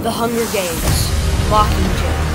The Hunger Games, Mockingjay.